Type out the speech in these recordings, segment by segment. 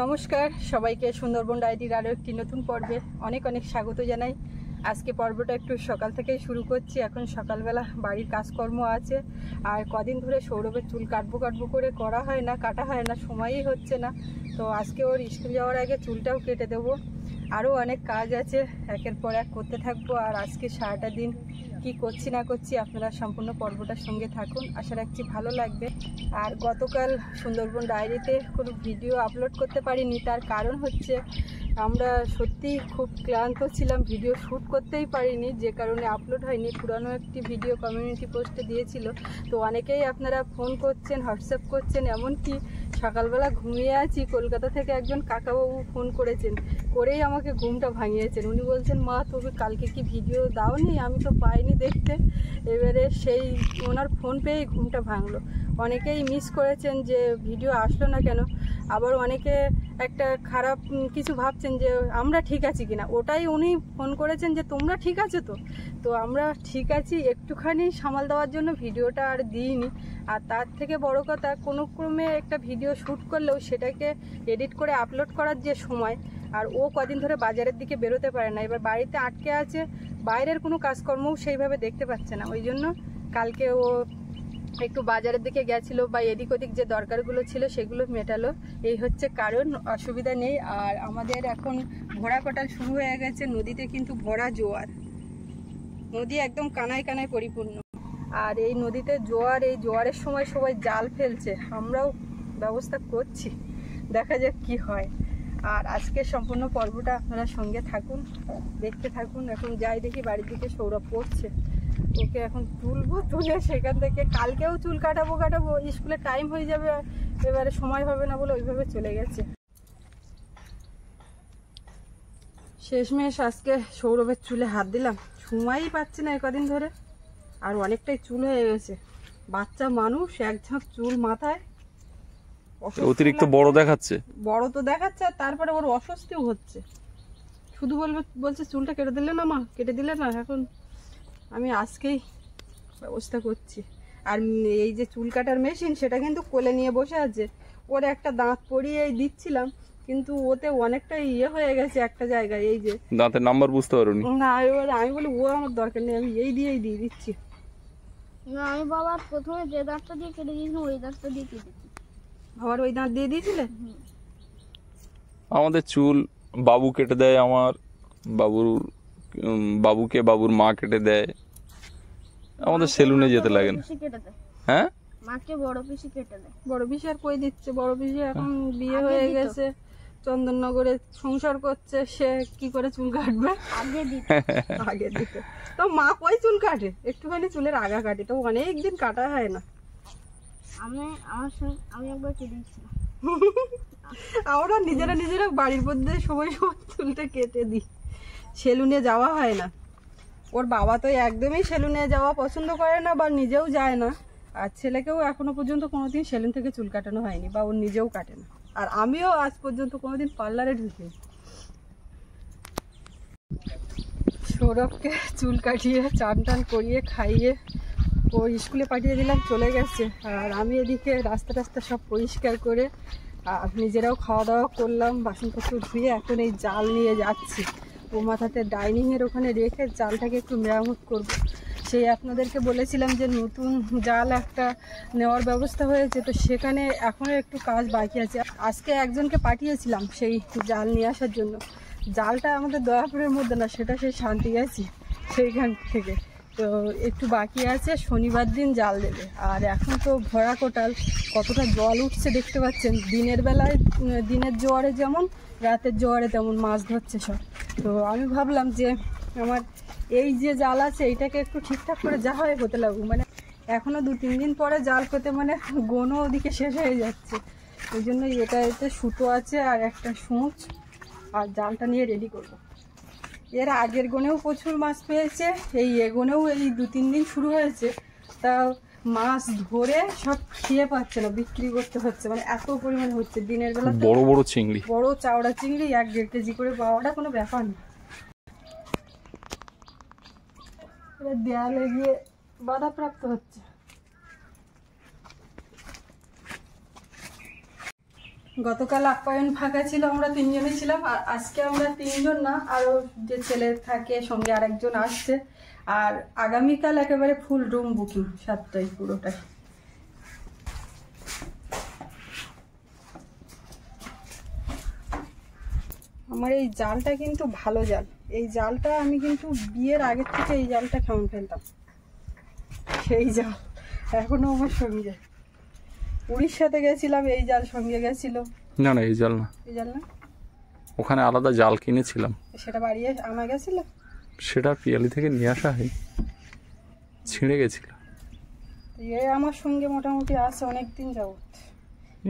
নমস্কার, সবাইকে সুন্দরবন ডায়েরির আরও একটি নতুন পর্বে অনেক অনেক স্বাগত জানাই। আজকে পর্বটা একটু সকাল থেকেই শুরু করছি, এখন সকালবেলা বাড়ির কাজকর্ম আছে। আর কদিন ধরে সৌরভের চুল কাটবো কাটবো করে করা হয় না, কাটা হয় না, সময়ই হচ্ছে না। তো আজকে ওর স্কুল যাওয়ার আগে চুলটাও কেটে দেবো। আরও অনেক কাজ আছে, একের পর এক করতে থাকব। আর আজকে সারাটা দিন কি করছি না করছি আপনারা সম্পূর্ণ পর্বটার সঙ্গে থাকুন। আশা রাখছি ভালো লাগবে। আর গতকাল সুন্দরবন ডায়েরিতে কোনো ভিডিও আপলোড করতে পারিনি। তার কারণ হচ্ছে আমরা সত্যি খুব ক্লান্ত ছিলাম, ভিডিও শ্যুট করতেই পারিনি। যে কারণে আপলোড হয়নি। পুরানো একটি ভিডিও কমিউনিটি পোস্টে দিয়েছিল। তো অনেকেই আপনারা ফোন করছেন হোয়াটসঅ্যাপ করছেন, এমনকি সকালবেলা ঘুমিয়ে আছি, কলকাতা থেকে একজন কাকাবাবু ফোন করেছেন, করেই আমাকে ঘুমটা ভাঙিয়েছেন। উনি বলছেন, মা তুমি কালকে কি ভিডিও দাওনি? আমি তো পাইনি দেখতে। এবারে সেই ওনার ফোন পেয়েই ঘুমটা ভাঙলো। অনেকেই মিস করেছেন যে ভিডিও আসলো না কেন। আবার অনেকে একটা খারাপ কিছু ভাবছেন যে আমরা ঠিক আছি কিনা। ওটাই উনি ফোন করেছেন যে, তোমরা ঠিক আছো তো? তো আমরা ঠিক আছি, একটুখানি সামাল দেওয়ার জন্য ভিডিওটা আর দিইনি। আর তার থেকে বড় কথা, কোনো ক্রমে একটা ভিডিও শ্যুট করলেও সেটাকে এডিট করে আপলোড করার যে সময়, আর ও কদিন ধরে বাজারের দিকে বেরোতে পারে না। এবার বাড়িতে আটকে আছে, বাইরের কোনো কাজকর্মও সেইভাবে দেখতে পাচ্ছে না। ওই জন্য কালকে ও একটু বাজারের দিকে গেছিল বা এদিক ওদিক যে দরকারগুলো ছিল সেগুলো মেটালো। এই হচ্ছে কারণ, অসুবিধা নেই। আর আমাদের এখন ভরা কটাল শুরু হয়ে গেছে, নদীতে কিন্তু ভরা জোয়ার। নদী একদম কানায় কানায় পরিপূর্ণ। আর এই নদীতে জোয়ার, এই জোয়ারের সময় সবাই জাল ফেলছে। আমরাও ব্যবস্থা করছি। দেখা যাক কি হয়। আর আজকে সম্পূর্ণ পর্বটা আপনারা সঙ্গে থাকুন, দেখতে থাকুন। এখন যাই দেখি বাড়ির দিকে সৌরভ পড়ছে ওকে এখন তুলবো, তুলে সেখান থেকে কালকেও চুল কাটাবো কাটাবো। স্কুলে টাইম হয়ে যাবে, এবারে সময় হবে না বলে ওইভাবে চলে গেছে। শেষমেশ আজকে সৌরভের চুলে হাত দিলাম। সময়ই পাচ্ছি না কদিন ধরে। আর অনেকটাই চুল হয়ে গেছে। বাচ্চা মানুষ, এক ঝাঁক চুল মাথায়। অতিরিক্ত বড় দেখাচ্ছে। বড় তো দেখাচ্ছে আর তারপরে ওর অস্বস্তিও হচ্ছে। শুধু বলবে বলছে চুলটা কেটে দিলে না মা? কেটে দিলে না? এখন আমি আজকেই ব্যবস্থা করছি। আর এই যে চুল কাটার মেশিন সেটা কিন্তু কোলে নিয়ে বসে আছে। ওর একটা দাঁত পরিয়ে দিচ্ছিলাম কিন্তু ওতে অনেকটা ইয়ে হয়ে গেছে একটা জায়গায় এই যে। দাঁতের নাম্বার বুঝতে পারোনি। না এবারে আমি বলি ও আমার দরকার নেই আমি এই দিয়েই দিয়ে দিচ্ছি। না আমি বাবা প্রথমে যে দাঁতটা দিয়ে কেটে দিয়েছিলাম ওই দাঁতটা দিয়ে কেটেছি আবার ওই দাঁত দিয়ে দিয়েছিলে? আমাদের চুল বাবু কেটে দেয় আমার বাবুর বাবুকে বাবুর মা কেটে দেয়। আমাদের সেলুনে যেতে লাগে না। পিসি কেটে দেয়। হ্যাঁ? মাকে বড় পিসি কেটে দেয়। বড় পিসি আর কই দিচ্ছে? বড় পিসি এখন বিয়ে হয়ে গেছে চন্দননগরে সংসার করছে সে কি করে চুল কাটবে? আগে দিত। আগে দিতে। তো মা কই চুল কাটে? একটুখানি চুলের আগা কাটে। তো অনেক দিন কাটা হয় না। আমি, আমার সঙ্গে, আমি একবার কেটে দিয়েছিলাম আমরা নিজেরা নিজেরা বাড়ির মধ্যে সময় সময় চুলটা কেটে দিই। সেলুনে যাওয়া হয় না। ওর বাবা তো একদমই সেলুনে যাওয়া পছন্দ করে না বা নিজেও যায় না। আর ছেলেকেও এখনও পর্যন্ত কোনোদিন সেলুন থেকে চুল কাটানো হয়নি বা ও নিজেও কাটে না। আর আমিও আজ পর্যন্ত কোনোদিন পার্লারে ঢুকি সৌরভকে চুল কাটিয়ে, চান টান করিয়ে, খাইয়ে ও স্কুলে পাঠিয়ে দিলাম, চলে গেছে। আর আমি এদিকে রাস্তা রাস্তা সব পরিষ্কার করে, আর নিজেরাও খাওয়া দাওয়া করলাম, বাসনপত্র ধুয়ে এখন এই জাল নিয়ে যাচ্ছি। ও মাথাতে ডাইনিংয়ের ওখানে রেখে জালটাকে একটু মেরামত করব। সেই আপনাদেরকে বলেছিলাম যে নতুন জাল একটা নেওয়ার ব্যবস্থা হয়েছে, তো সেখানে এখনও একটু কাজ বাকি আছে। আজকে একজনকে পাঠিয়েছিলাম সেই জাল নিয়ে আসার জন্য। জালটা আমাদের দয়াপুরের মধ্যে না, সেটা সেই শান্তি গেছি সেইখান থেকে। তো একটু বাকি আছে, শনিবার দিন জাল দেবে। আর এখন তো ভরা কোটাল, কতটা জল উঠছে দেখতে পাচ্ছেন? দিনের বেলায় দিনের জোয়ারে যেমন, রাতের জোয়ারে তেমন মাছ ধরছে সব। তো আমি ভাবলাম যে আমার এই যে জাল আছে, এইটাকে একটু ঠিকঠাক করে যা হয় হতে লাগুক মানে এখনও দু তিন দিন পরে জাল পেতে মানে গোনো ওদিকে শেষ হয়ে যাচ্ছে। ওই জন্য এটা এতে সুতো আছে আর একটা সূচ, আর জালটা নিয়ে রেডি করব। এর আগের গুণেও প্রচুর মাছ পেয়েছে এই এগোনেও এই দু তিন দিন শুরু হয়েছে। তা মাছ ধরে সব খেয়ে পাচ্ছে না বিক্রি করতে হচ্ছে মানে এত পরিমাণে হচ্ছে। দিনের বেলা বড় বড় চিংড়ি। বড় চাওড়া চিংড়ি এক দেড় কেজি করে পাওয়াটা কোনো ব্যাপার না। দেয়ালে গিয়ে বাধাপ্রাপ্ত হচ্ছে। গতকাল আপ্যায়ন ফাঁকা ছিল, আমরা তিনজনই ছিলাম। আর আজকে আমরা তিনজন না আরও যে ছেলে থাকে সঙ্গে আরেকজন আসছে। আর আগামীকাল একেবারে ফুল রুম বুকিং সাতটায় পুরোটাই। আমার এই জালটা কিন্তু ভালো জাল। এই জালটা আমি কিন্তু বিয়ের আগের থেকে এই জালটা কেমন ফেলতাম। সেই জাল। এখনও আমার সঙ্গে। উড়িষ্যাতে গেছিলাম এই জাল সঙ্গে গেছিল। না না এই জাল না। এই জাল না? ওখানে আলাদা জাল কিনেছিলাম। সেটা বাড়িয়ে আনা গেছিল? সেটা পিয়ালি থেকে নিয়ে আসা হয়। ছিঁড়ে গেছিল। এ আমার সঙ্গে মোটামুটি আছে অনেক দিন যাবত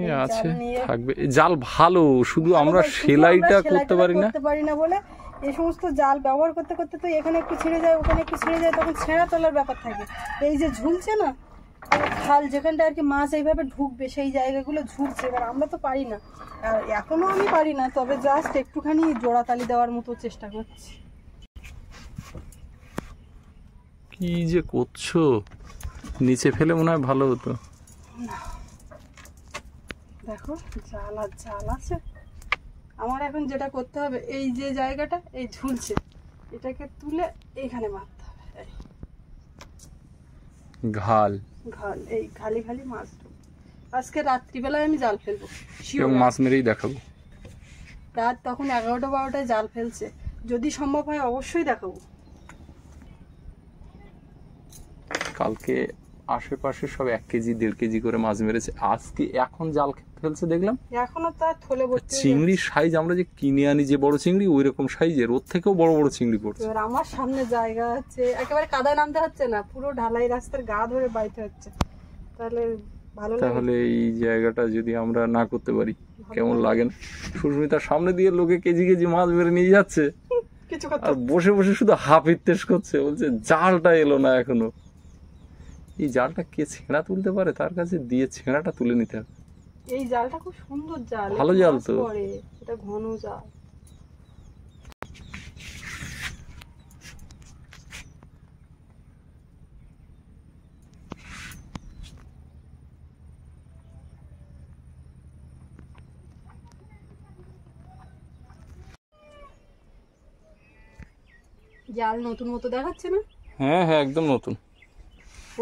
এই আছে থাকবে। জাল ভালো শুধু আমরা সেলাইটা করতে পারি না। করতে পারি না বলে এই সমস্ত জাল ব্যবহার করতে করতে তো এখানে একটু ছিঁড়ে যায় ওখানে একটু ছিঁড়ে যায় তখন ছেঁড়া তোলার ব্যাপার থাকে। এই যে ঝুলছে না খাল যেখানটা আর কি মাছ এইভাবে ঢুকবে সেই জায়গাগুলো ঝুলছে এবার আমরা তো পারি না। আর এখনও আমি পারি না তবে জাস্ট একটুখানি জোড়াতালি দেওয়ার মতো চেষ্টা করছি। কি যে করছ? নিচে ফেলে মনে হয় ভালো হতো। দেখো জাল আর জাল আছে। আমার এখন যেটা করতে হবে এই যে জায়গাটা এই ঝুলছে। এটাকে তুলে এইখানে মারতে হবে। ঘাল। এই খালি খালি মাছ। আজকে রাত্রিবেলায় আমি জাল ফেলব. মাছ মেরেই দেখাবো রাত তখন এগারোটা বারোটায় জাল ফেলছে যদি সম্ভব হয় অবশ্যই দেখাবো কালকে আশেপাশে সব এক কেজি দেড় কেজি করে মাছ মেরেছে। আজকে এখন জাল ফেলছে দেখলাম? এখনও তার থলে ভর্তি চিংড়ির সাইজ আমরা যে কিনে আনি যে বড় চিংড়ি ওই রকম সাইজের। ওর থেকেও বড় বড় চিংড়ি। পড়ছে। এবার আমার সামনে জায়গা আছে। একেবারে কাদায় নামতে হচ্ছে না পুরো ঢালাই রাস্তার গা ধরে বাইতে হচ্ছে। তাহলে ভালো তাহলে এই জায়গাটা যদি আমরা না করতে পারি কেমন লাগে। সুস্মিতার সামনে দিয়ে লোকে কেজি কেজি মাছ মেরে নিয়ে যাচ্ছে। আর বসে বসে শুধু হাফ ইত্তেস করছে। বলছে জালটা এলো না এখনও। এই জালটা কে ছেঁড়া তুলতে পারে? তার কাছে দিয়ে ছেঁড়াটা তুলে নিতে হবে। এই জালটা খুব সুন্দর জাল ভালো জাল তো। এটা ঘন জাল। জাল নতুন মতো দেখাচ্ছে না? হ্যাঁ হ্যাঁ একদম নতুন।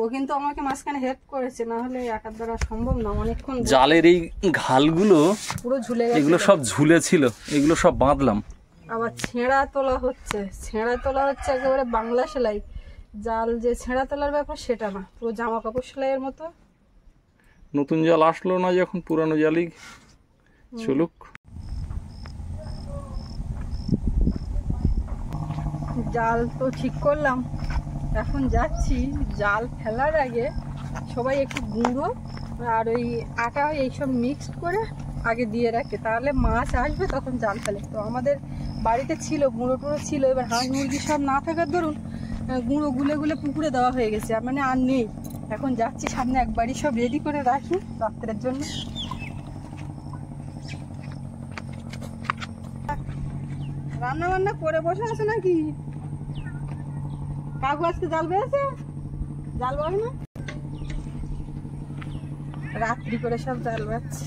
ও কিন্তু আমাকে মাঝখানে হেল্প করেছে না হলে একার দ্বারা সম্ভব না। অনেকক্ষণ জালের এই ঘালগুলো পুরো ঝুলে গেছে। এগুলো সব ঝুলে ছিল এগুলো সব বাঁধলাম। আবার ছেঁড়া তোলা হচ্ছে। ছেঁড়া তোলা হচ্ছে একেবারে বাংলা সেলাই। জাল যে ছেঁড়া তোলার ব্যাপার সেটা না। পুরো জামা কাপড় সেলাইয়ের মতো। নতুন জাল আসলো না যখন পুরানো জালই চলুক। জাল তো ঠিক করলাম। এখন যাচ্ছি জাল ফেলার আগে। সবাই একটু গুঁড়ো আর ওই আটা এইসব মিক্সড করে আগে দিয়ে রাখে। তাহলে মাছ আসবে তখন জাল ফেলে। তো আমাদের বাড়িতে ছিল, গুঁড়ো টুড়ো ছিল। এবার হাঁস মুরগি সব না থাকার ধরুন গুঁড়ো গুলে গুলে পুকুরে দেওয়া হয়ে গেছে। মানে আর নেই। এখন যাচ্ছি সামনে একবারই সব রেডি করে রাখি রাত্রের জন্য। রান্না বান্না করে বসে আছে নাকি? কাকু আজকে জাল পেয়েছে জাল পাবে না? রাত্রি করে সব জাল পাচ্ছে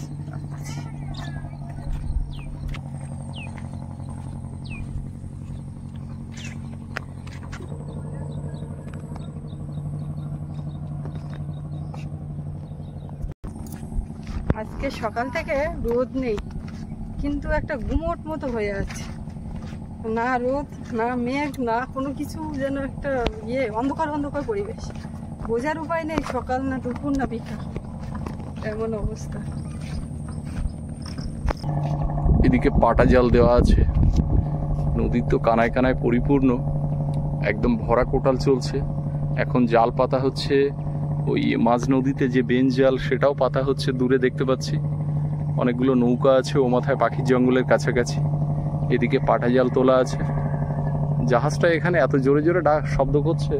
আজকে সকাল থেকে রোদ নেই, কিন্তু একটা গুমোট মতো হয়ে আছে। না রোদ, না মেঘ, না কোনো কিছু যেন একটা ইয়ে অন্ধকার অন্ধকার পরিবেশ। বোঝার উপায় নেই, সকাল না দুপুর না বিকাল। এমন অবস্থা। এদিকে পাটা জাল দেওয়া আছে। নদীর তো কানায় কানায় পরিপূর্ণ। একদম ভরা কোটাল চলছে। এখন জাল পাতা হচ্ছে ওই মাঝ নদীতে যে বেঞ্চ জাল, সেটাও পাতা হচ্ছে দূরে দেখতে পাচ্ছি। অনেকগুলো নৌকা আছে ও মাথায় পাখির জঙ্গলের কাছাকাছি। এদিকে পাটা জাল তোলা আছে। জাহাজটা এখানে এত জোরে জোরে ডাক শব্দ করছে।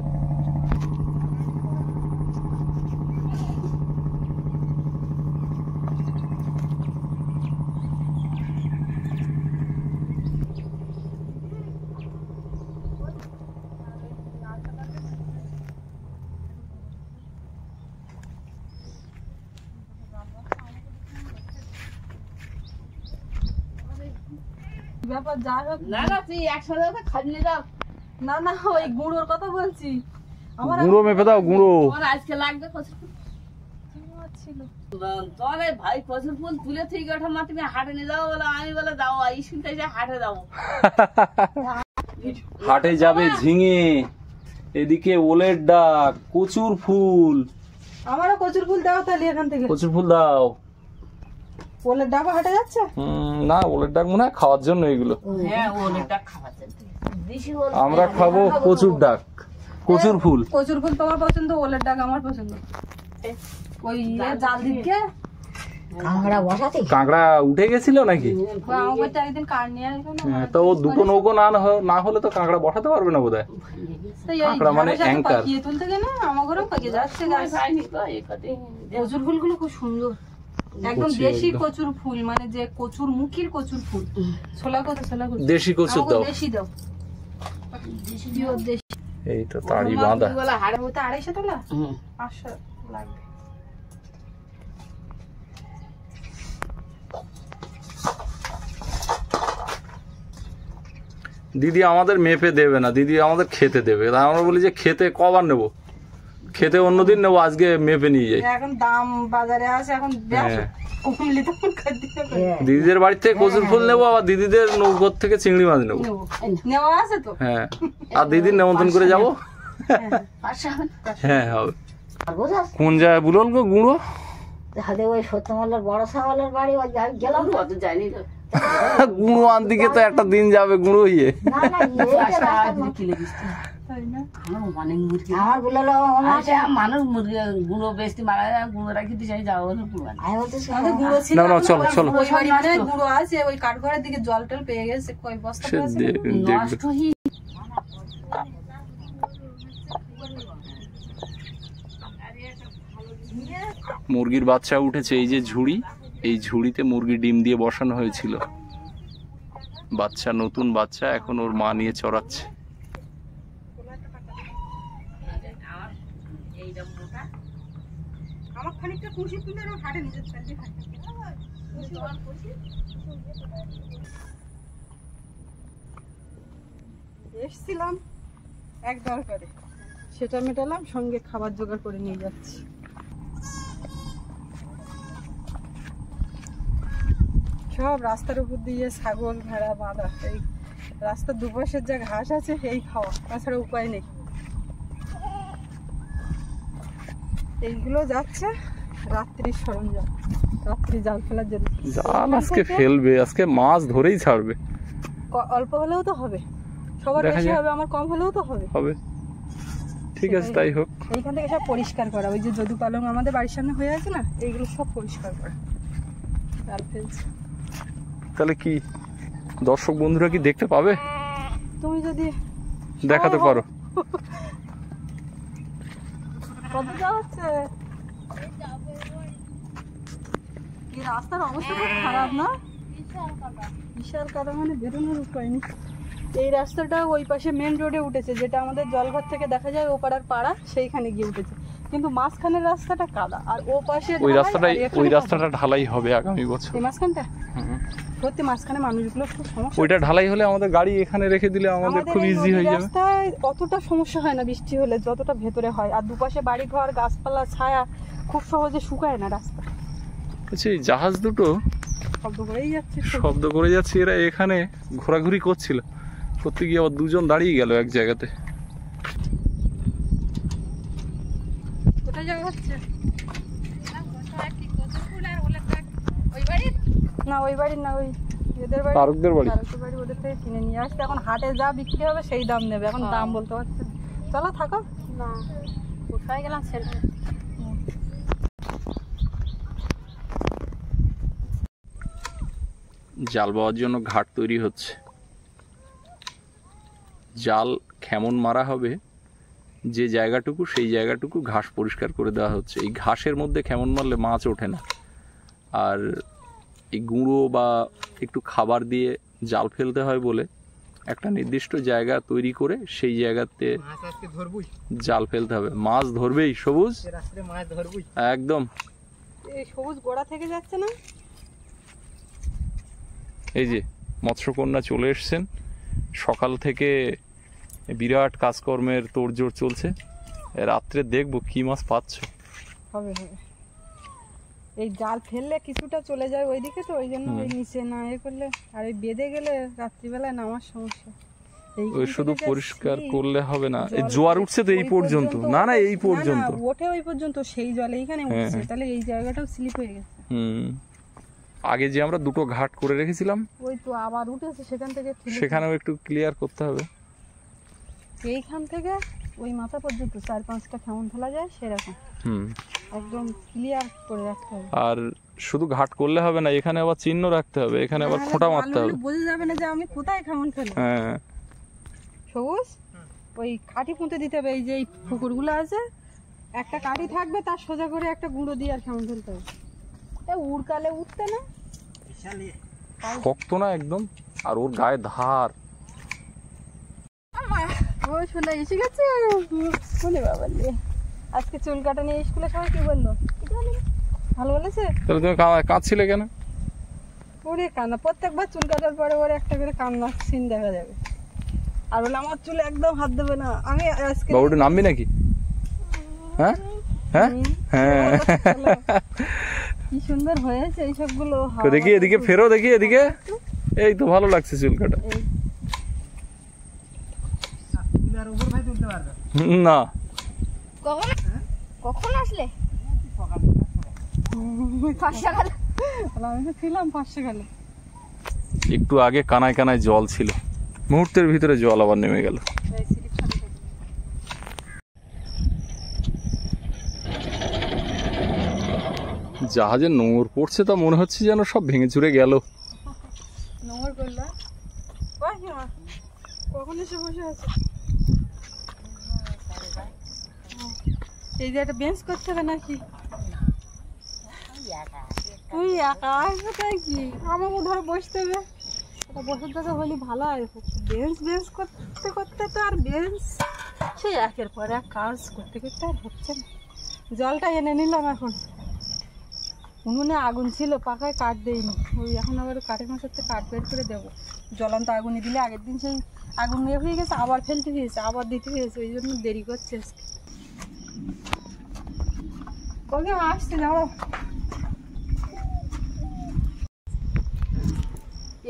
ব্যাপার যা হোক। না না তুই একসাথে খাবি নিয়ে যাও। না না ওই গুঁড়োর কথা বলছি। আমার গুঁড়ো মেপে দাও গুঁড়ো। তোমার আজকে লাগবে কচুর ফুল ছিল। তোমার ভাই কচুর ফুল তুলে থেকে ওঠা মা তুমি হাটে নিয়ে যাও বলে আমি বলে যাও এই শুনতে এসে হাটে যাব হাটে যাবে ঝিঙে এদিকে ওলের ডাক কচুর ফুল। আমারও কচুর ফুল দাও তাহলে এখান থেকে। কচুর ফুল দাও। ওলের হাটে যাচ্ছে? না ওলের ডাক মনে হয় খাওয়ার জন্য এগুলো হ্যাঁ আমরা খাব কচুর ডাক কচুর ফুল। কচুর ফুল তোমার পছন্দ ওলের ডাক আমার পছন্দ। ওই ইয়ে জাল দিকে কাঁকড়া উঠে গেছিল নাকি? হ্যাঁ, তো ও দুটো নৌকো না না হলে তো কাঁকড়া বসাতে পারবে না কাঁকড়া মানে তুলতে গেলে আমার ঘরেও যাচ্ছে গাছ। ফুলগুলো খুব সুন্দর। একদম দেশি কচুর ফুল মানে যে কচুর মুখির কচুর ফুল। ছোলা কত ছোলা কচু। দেশি কচুর আমাকে দাও। দেশি দাও। এই তো তাড়ি বাঁধা। আড়াইশো হুম। পাঁচশো লাগবে। দিদি আমাদের মেপে দেবে না দিদি আমাদের খেতে দেবে। আমরা বলি যে খেতে কবার নেব? খেতে অন্যদিন নেব আজকে মেপে নিয়ে যাই। এখন দাম বাজারে আছে এখন হ্যাঁ। খাদ্য দিদিদের বাড়ি থেকে কচুর ফুল নেব আবার দিদিদের নৌকোর থেকে চিংড়ি মাছ নেব। নেব। নেওয়া আছে তো? হ্যাঁ। আর দিদির নেমন্তন্ন করে যাব। হ্যাঁ হবে। কোন জায়গায় বুলল গো গুঁড়ো? হাতে ওই সত্যমালার বড় সাওয়ালের বাড়ি ওই গেলাম অত জানি তো। গুঁড়ো আনদিকে তো একটা দিন যাবে গুঁড়ো ইয়ে। জল টল পেয়ে গেছে কই বস্তা নষ্ট হয়ে মুরগির বাচ্চা উঠেছে এই যে ঝুড়ি এই ঝুড়িতে মুরগি ডিম দিয়ে বসানো হয়েছিল। বাচ্চা নতুন বাচ্চা এখন ওর মা নিয়ে চড়াচ্ছে। খানিকটা তুলে হাটে এসছিলাম এক দরকারে। সেটা মেটালাম, সঙ্গে খাবার জোগাড় করে নিয়ে যাচ্ছি। সব রাস্তার উপর দিয়ে ছাগল ভেড়া বাঁধা, এই রাস্তার দুপাশের যা ঘাস আছে, এই খাওয়া। তাছাড়া উপায় নেই। এইগুলো যাচ্ছে। রাত্রির সরঞ্জাম রাত্রি জাল ফেলার জন্য। জাল আজকে ফেলবে আজকে মাছ ধরেই ছাড়বে। অল্প হলেও তো হবে। সবার বেশি হবে আমার কম হলেও তো হবে। হবে। ঠিক আছে তাই হোক। এইখান থেকে সব পরিষ্কার করা। ওই যে যদু পালং আমাদের বাড়ির সামনে হয়ে আছে না এইগুলো সব পরিষ্কার করা। জাল ফেলছে। তাহলে কি দর্শক বন্ধুরা কি দেখতে পাবে? তুমি যদি দেখাতে পারো। কত যাচ্ছে এই রাস্তার অবস্থা খারাপ না? বিশাল কাদা মানে বেরোনোর উপায় নেই। এই রাস্তাটা ওই পাশে মেন রোডে উঠেছে, যেটা আমাদের জলঘর থেকে দেখা যায় ও পাড়ার পাড়া, সেইখানে গিয়ে উঠেছে। কিন্তু মাঝখানের রাস্তাটা কাদা। আর ও পাশে ওই রাস্তাটাই ওই রাস্তাটা ঢালাই হবে আগামী বছর। এই মাঝখানটা। সত্যি মাঝখানে মানুষগুলো খুব সমস্যা। ওইটা ঢালাই হলে আমাদের গাড়ি এখানে রেখে দিলে আমাদের আমাদের খুব ইজি হয়ে যাবে। রাস্তায় অতটা সমস্যা হয় না বৃষ্টি হলে যতটা ভেতরে হয়। আর দুপাশে বাড়ি ঘর গাছপালা ছায়া খুব সহজে শুকায় না রাস্তা। আচ্ছা এই জাহাজ দুটো শব্দ করেই যাচ্ছে। শব্দ করে যাচ্ছে এরা এখানে ঘোরাঘুরি করছিল। করতে গিয়ে আবার দুজন দাঁড়িয়ে গেল এক জায়গাতে কোথায় যাওয়া হচ্ছে না ওই বাড়ির না ওই এদের বাড়ি। তারকদের বাড়ি? তারকের বাড়ি ওদের থেকে কিনে নিয়ে আসতে এখন হাটে যা বিক্রি হবে সেই দাম নেবে। এখন দাম বলতে পারছে চলো থাকো। না কোথায় গেলাম ছেলে? জাল পাওয়ার জন্য ঘাট তৈরি হচ্ছে। জাল কেমন মারা হবে যে জায়গাটুকু সেই জায়গাটুকু ঘাস পরিষ্কার করে দেওয়া হচ্ছে। এই ঘাসের মধ্যে কেমন মারলে মাছ ওঠে না। আর এই গুঁড়ো বা একটু খাবার দিয়ে জাল ফেলতে হয় বলে একটা নির্দিষ্ট জায়গা তৈরি করে সেই জায়গাতে জাল ফেলতে হবে। মাছ ধরবেই সবুজ? একদম। এই সবুজ গোড়া থেকে যাচ্ছে না? এই যে মৎস্যকন্যা চলে এসছেন। সকাল থেকে বিরাট কাজকর্মের তোড়জোড় চলছে। রাত্রে দেখব কি মাছ পাচ্ছ। হবে হবে। এই জাল ফেললে কিছুটা চলে যায় ওইদিকে তো ওই জন্য ওই নিচে না এ করলে আর ওই বেঁধে গেলে রাত্রিবেলায় নামার সমস্যা। ওই শুধু পরিষ্কার করলে হবে না। এই জোয়ার উঠছে তো এই পর্যন্ত। না না এই পর্যন্ত। ওঠে ওই পর্যন্ত সেই জলে এইখানে হ্যাঁ, উঠছে। হ্যাঁ। তাহলে এই জায়গাটাও স্লিপ হয়ে গেছে। হুম। আগে যে আমরা দুটো ঘাট করে রেখেছিলাম ওই তো আবার উঠেছে সেখান থেকে সেখানেও একটু ক্লিয়ার করতে হবে। এইখান থেকে ওই মাথা পর্যন্ত চার পাঁচটা কেমন ফেলা যায় সেরকম। হুম। একদম ক্লিয়ার করে রাখতে হবে। আর শুধু ঘাট করলে হবে না এখানে আবার চিহ্ন রাখতে হবে এখানে আবার খোঁটা মারতে হবে। বোঝা যাবে না যে আমি কোথায় কেমন ফেলে হ্যাঁ। সবুজ ওই কাঠি পুঁতে দিতে হবে এই যে এই পুকুরগুলো আছে একটা কাঠি থাকবে তার সোজা করে একটা গুঁড়ো দিয়ে আর কেমন ফেলতে হবে। এ উড়কালে উঠতে না। শক্ত না একদম আর ওর গায়ে ধার। ও শোনা এসে গেছে? বলে বাবা আজকে চুল কাটা নিয়ে স্কুলে সবাই কি বলল? ভালো বলেছে? তাহলে তুমি কাঁদছিলে কেন? ওরে কান্না প্রত্যেকবার চুল কাটার পরে ওরে একটা করে কান্না সিন দেখা যাবে। আর বলে আমার চুলে একদম হাত দেবে না। আমি আজকে বাবুটা নামবি নাকি? হ্যাঁ? হ্যাঁ? হ্যাঁ। কি সুন্দর হয়েছে এই সবগুলো দেখি এদিকে ফেরো দেখি এদিকে। এই তো ভালো লাগছে চুল কাটা এই। না। কখন কখন আসলে? একটু আগে কানায় কানায় জল ছিল। মুহূর্তের ভিতরে জল আবার নেমে গেল। জাহাজে নোংর পড়ছে তা মনে হচ্ছে যেন সব ভেঙে চুরে গেল। নোংর করলা? কখন এসে বসে আছে? এই যে একটা বেঞ্চ করতে হবে নাকি? তুই একা আসবে তাই কি? আমাকে ধরে বসতে হবে। বসার জায়গা হলে ভালো হয়। বেঞ্চ বেঞ্চ করতে করতে তো আর বেঞ্চ সেই একের পর এক কাজ করতে করতে আর হচ্ছে না। জলটা এনে নিলাম এখন। উনুনে আগুন ছিল, পাকায় কাঠ দেয়নি ওই এখন আবার কাঠের মাছ মাছের কাঠ বের করে দেবো। জ্বলন্ত আগুনে দিলে আগের দিন সেই আগুন নিয়ে হয়ে গেছে, আবার ফেলতে হয়েছে, আবার দিতে হয়েছে, ওই জন্য দেরি করছে আজকে ওকে আসছে যাও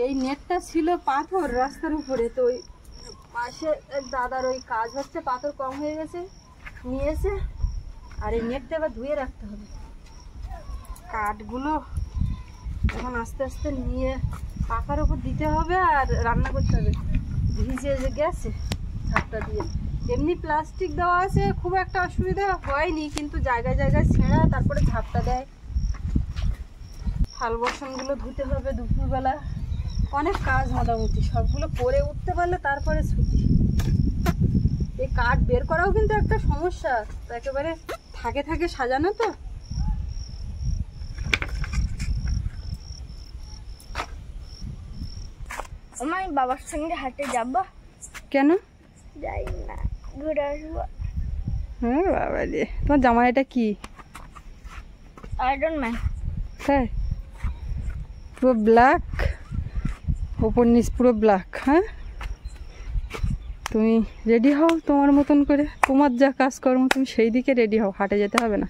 এই নেটটা ছিল পাথর, রাস্তার উপরে। তো ওই পাশে দাদার ওই কাজ হচ্ছে, পাথর কম হয়ে গেছে, নিয়েছে। আর এই নেটটা এবার ধুয়ে রাখতে হবে। কাঠগুলো এখন আস্তে আস্তে নিয়ে পাখার উপর দিতে হবে আর রান্না করতে হবে। ভিজে যে গেছে ছাপটা দিয়ে। এমনি প্লাস্টিক দেওয়া আছে খুব একটা অসুবিধা হয়নি কিন্তু জায়গায় জায়গায় ছেঁড়া তারপরে ঝাপটা দেয়। থাল বাসনগুলো ধুতে হবে দুপুরবেলা। অনেক কাজ মোটামুটি সবগুলো করে উঠতে পারলে তারপরে ছুটি। এই কাঠ বের করাও কিন্তু একটা সমস্যা একেবারে থাকে থাকে সাজানো তো। আমার বাবার সঙ্গে হাঁটে যাব। কেন? যাই না। ঘুরে আসব। হ্যাঁ বাবা রে। তোমার জামার এটা কি? আয়রন ম্যান তাই? পুরো ব্ল্যাক ওপর নিচ পুরো ব্ল্যাক হ্যাঁ? তুমি রেডি হও তোমার মতন করে? তোমার যা কাজকর্ম তুমি সেই দিকে রেডি হও। হাটে যেতে হবে না।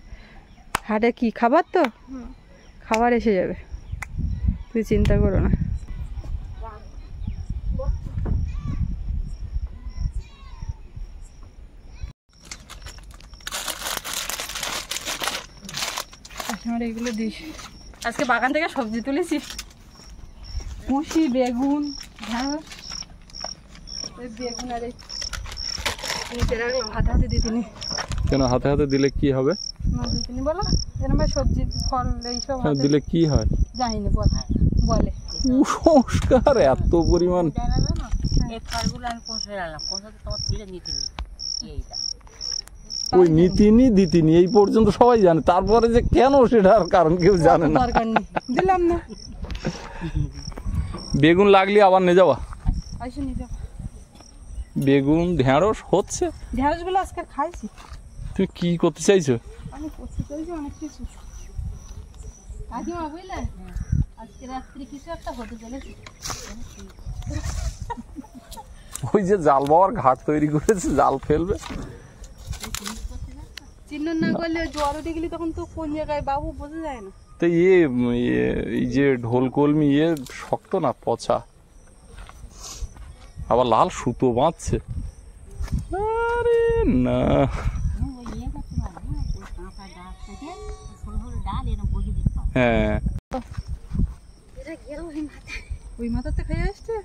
হাটে কি? খাবার তো? খাবার এসে যাবে। তুই চিন্তা করো না। আমার এগুলো দিস আজকে বাগান থেকে সবজি তুলেছি। পুষি বেগুন ঢ্যাঁড়স এই বেগুন আর এই নিচে হাতে হাতে দিতিনি কেন হাতে হাতে দিলে কি হবে? না দিতিনি বলো। এরকম সবজি ফল এইসব দিলে কি হয়? বল বলে। কুসংস্কার এত পরিমাণ। এই ফলগুলো আমি তোমার তুলে নিতে এইটা। ওই নীতিনি দিতিনি এই পর্যন্ত সবাই জানে। তারপরে যে কেন সেটার কারণ কেউ জানে না। দিলাম না। বেগুন লাগলে আবার নিয়ে যাওয়া বেগুন ঢেঁড়স হচ্ছে? ঢ্যাঁড়সগুলো আজকে খাইছি। তুমি কি করতে চাইছো? আমি করতে চাইছি অনেক কিছু। কাকিমা বুঝলে? আজকে রাত্রি কিছু একটা হতে চলেছে। ওই যে জাল বাবার ঘাট তৈরি করেছে জাল ফেলবে। না করলে জোয়ার উঠে গেলে তখন তো কোন জায়গায় বাবু বোঝা যায় না। তো ইয়ে ইয়ে, এই যে ঢোল কলমি ইয়ে শক্ত না পচা। আবার লাল সুতো বাঁধছে। আরে না। হ্যাঁ। ওই মাথাতে খেয়ে আসছে।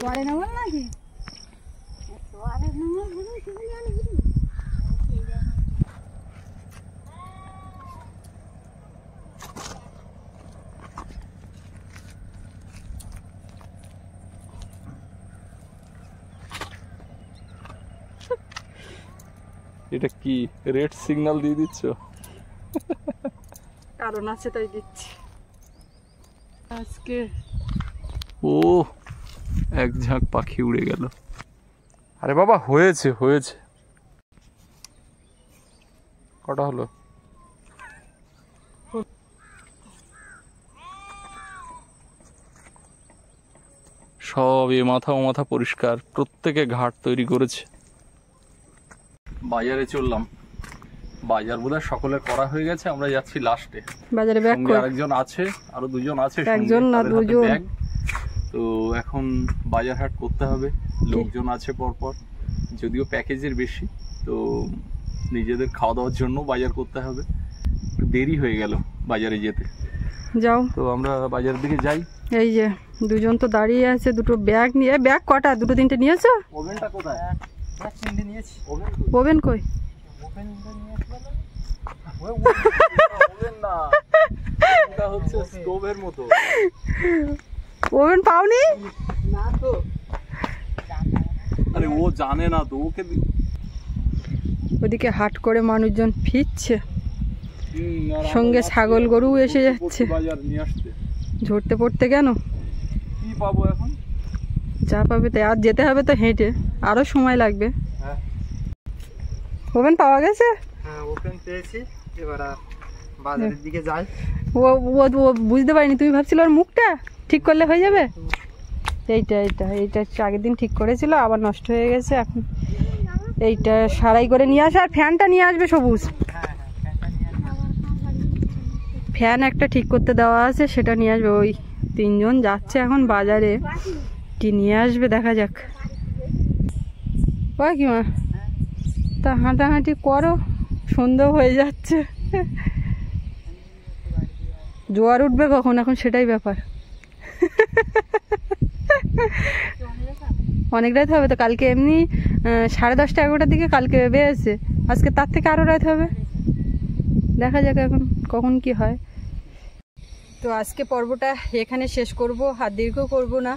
পরে নাকি? এটা কি? রেড সিগন্যাল দিয়ে দিচ্ছ? কারণ আছে তাই দিচ্ছি। আজকে ও এক ঝাঁক পাখি উড়ে গেল। আরে বাবা হয়েছে হয়েছে। কটা হলো? সব এ মাথা ও মাথা পরিষ্কার প্রত্যেকে ঘাট তৈরি করেছে। বাজারে চললাম। বাজার বোধহয় সকলে করা হয়ে গেছে আমরা যাচ্ছি লাস্টে বাজারে ব্যাগ আরেকজন আছে আরও দুজন আছে একজন না দুজন। তো এখন বাজার হাট করতে হবে। লোকজন আছে পরপর যদিও প্যাকেজের বেশি তো নিজেদের খাওয়া দাওয়ার জন্য বাজার করতে হবে। একটু দেরি হয়ে গেল বাজারে যেতে। যাও। তো আমরা বাজারের দিকে যাই। এই যে দুজন তো দাঁড়িয়ে আছে দুটো ব্যাগ নিয়ে ব্যাগ কটা? দুটো তিনটে নিয়েছো? ওভেনটা কোথায়? ওভেন ওভেন কই? ওভেন না এটা হচ্ছে স্টোভের মতো। ওভেন পাওনি? না তো আরে ও জানে না তো ওকে ওদিকে হাট করে মানুষজন ফিরছে। সঙ্গে ছাগল গরু এসে যাচ্ছে। ঝরতে পড়তে কেন? কি পাবো এখন? যা পাবে তাই আর যেতে হবে তো হেঁটে। আরও সময় লাগবে। হ্যাঁ। ওভেন পাওয়া গেছে? হ্যাঁ পেয়েছি। এবার বাজারের দিকে যাই। ও ও ও বুঝতে পারিনি তুমি ভাবছিল ওর মুখটা? ঠিক করলে হয়ে যাবে? এইটা এইটা এইটা আগের দিন ঠিক করেছিল, আবার নষ্ট হয়ে গেছে এখন। এইটা সারাই করে নিয়ে আসে, আর ফ্যানটা নিয়ে আসবে সবুজ। ফ্যান একটা ঠিক করতে দেওয়া আছে, সেটা নিয়ে আসবে। ওই তিনজন যাচ্ছে এখন বাজারে। কি নিয়ে আসবে, দেখা যাক। ও কি মা? তা হাঁটাহাঁটি করো সন্ধ্যা হয়ে যাচ্ছে। জোয়ার উঠবে কখন? এখন সেটাই ব্যাপার। অনেক রাত হবে তো কালকে এমনি সাড়ে দশটা এগারোটার দিকে কালকে বেড়েছে আজকে তার থেকে আরও রাত হবে। দেখা যাক এখন কখন কি হয়। তো আজকে পর্বটা এখানে শেষ করব, আর দীর্ঘ করব না।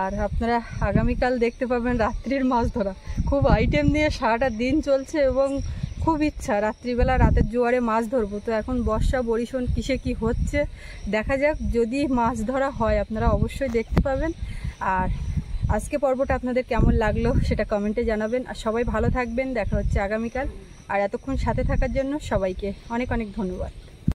আর আপনারা আগামীকাল দেখতে পাবেন রাত্রির মাছ ধরা। খুব আইটেম নিয়ে সারাটা দিন চলছে এবং খুব ইচ্ছা, রাত্রিবেলা রাতের জোয়ারে মাছ ধরবো। তো এখন বর্ষা বরিশন কিসে কি হচ্ছে দেখা যাক, যদি মাছ ধরা হয় আপনারা অবশ্যই দেখতে পাবেন। আর আজকে পর্বটা আপনাদের কেমন লাগল সেটা কমেন্টে জানাবেন। আর সবাই ভালো থাকবেন, দেখা হচ্ছে আগামীকাল। আর এতক্ষণ সাথে থাকার জন্য সবাইকে অনেক অনেক ধন্যবাদ।